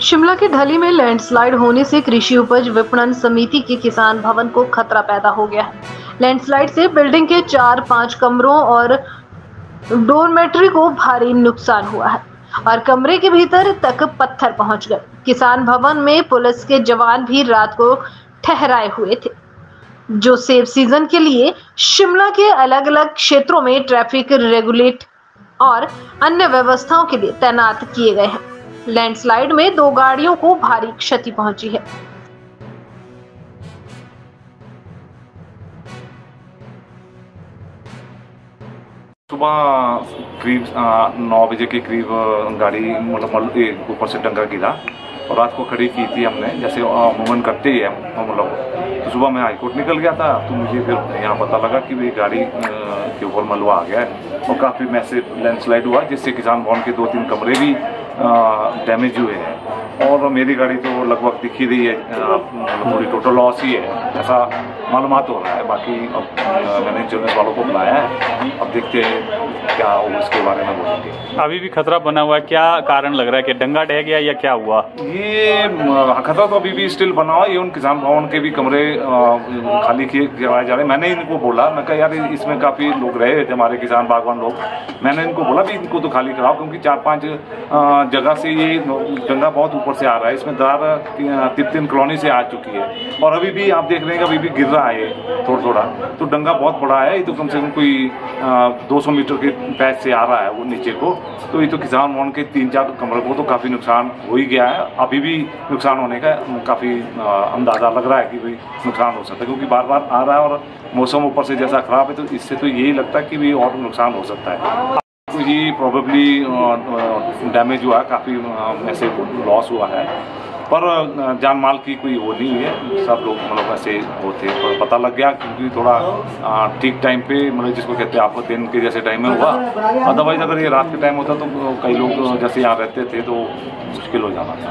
शिमला के ढली में लैंडस्लाइड होने से कृषि उपज विपणन समिति के किसान भवन को खतरा पैदा हो गया है। लैंडस्लाइड से बिल्डिंग के चार पाँच कमरों और डोरमेट्री को भारी नुकसान हुआ है और कमरे के भीतर तक पत्थर पहुँच गए। किसान भवन में पुलिस के जवान भी रात को ठहराए हुए थे। जो सेब सीज़न के लिए शिमला के अलग अलग क्षेत्रों में ट्रैफ़िक रेगुलेट और अन्य व्यवस्थाओं के लिए तैनात किए गए हैं। लैंडस्लाइड में दो गाड़ियों को भारी क्षति पहुँची है। सुबह करीब नौ बजे के करीब गाड़ी मतलब ऊपर से डंगा गिरा और रात को खड़ी की थी हमने। जैसे मूवमेंट करते ही है लोग। तो सुबह मैं हाईकोर्ट निकल गया था तो मुझे फिर यहाँ पता लगा कि भाई गाड़ी के ऊपर मलबा आ गया है। और काफ़ी मैसेज, लैंडस्लाइड हुआ, जिससे किसान भवन के दो तीन कमरे भी डैमेज हुए हैं। और मेरी गाड़ी तो लगभग दिख ही रही है पूरी टोटल लॉस ही है, ऐसा मालूम हो रहा है। बाकी अब मैंने इंश्योरेंस वालों को बुलाया है। अब देखते हैं क्या हो उसके बारे में बोलेंगे। अभी भी खतरा बना हुआ है। क्या कारण लग रहा है कि डंगा ढह गया या क्या हुआ? ये खतरा तो अभी भी स्टिल बना हुआ ये उन किसान भवन के भी कमरे खाली किए करवाए जा रहे मैंने इनको बोला। मैं कहा यार इसमें काफ़ी लोग रहे थे हमारे किसान बागवान लोग। मैंने इनको बोला भी इनको तो खाली कराओ क्योंकि चार पाँच जगह से ये डंगा बहुत ऊपर से आ रहा है। इसमें दरार तीन तीन कॉलोनी से आ चुकी है। और अभी भी आप देख रहे हैं कि अभी भी गिर रहा है थोड़ा थोड़ा तो डंगा बहुत बड़ा है। ये तो कम से कम कोई दो सौ मीटर के पैच से आ रहा है वो नीचे को तो ये तो किसान भवन के तीन चार कमरे को तो काफ़ी नुकसान हो ही गया है। अभी भी नुकसान होने का काफ़ी अंदाज़ा लग रहा है कि भाई नुकसान हो सकता है, क्योंकि बार बार आ रहा है और मौसम ऊपर से जैसा खराब है तो इससे तो यही लगता है कि भाई और नुकसान हो सकता है। ये प्रोबेबली डैमेज हुआ काफ़ी ऐसे लॉस हुआ है। पर जान माल की कोई वो नहीं है। सब लोग मतलब ऐसे होते पर पता लग गया क्योंकि थोड़ा ठीक टाइम पे मतलब जिसको कहते हैं आपको दिन के जैसे टाइम में हुआ। अदरवाइज़ अगर ये रात के टाइम होता तो कई लोग जैसे यहाँ रहते थे तो मुश्किल हो जाना था।